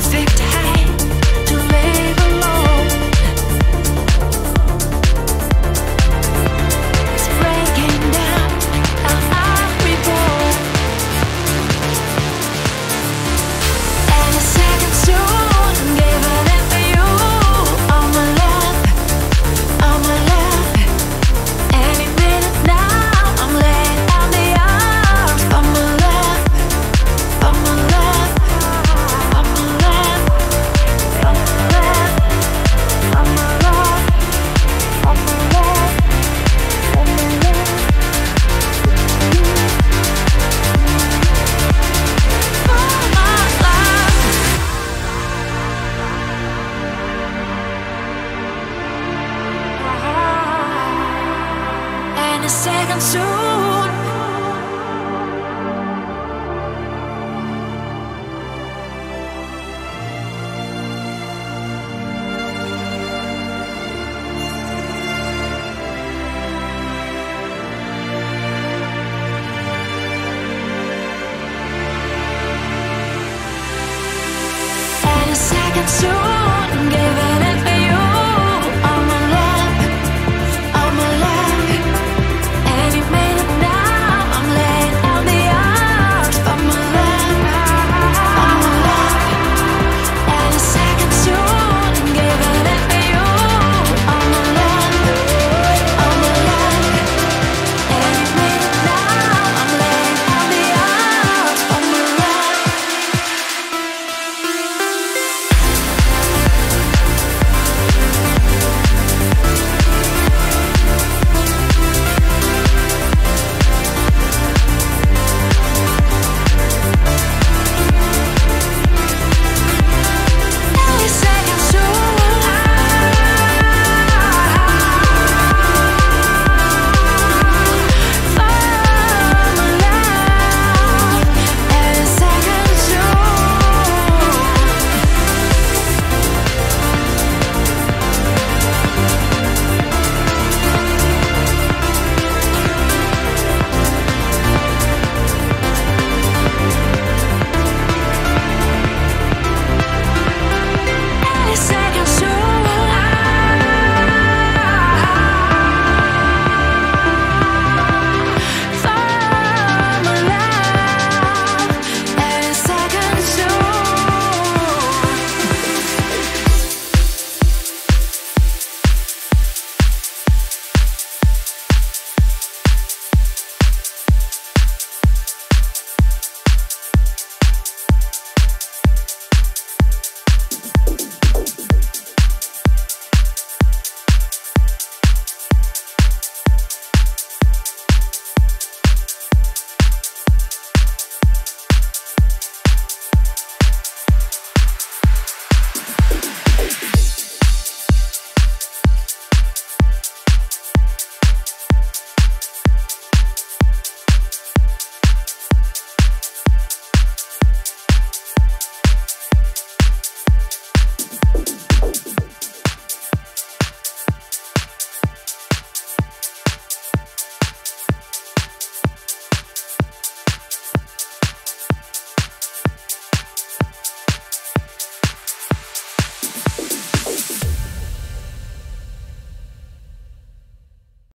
perfect second soon. and a second soon.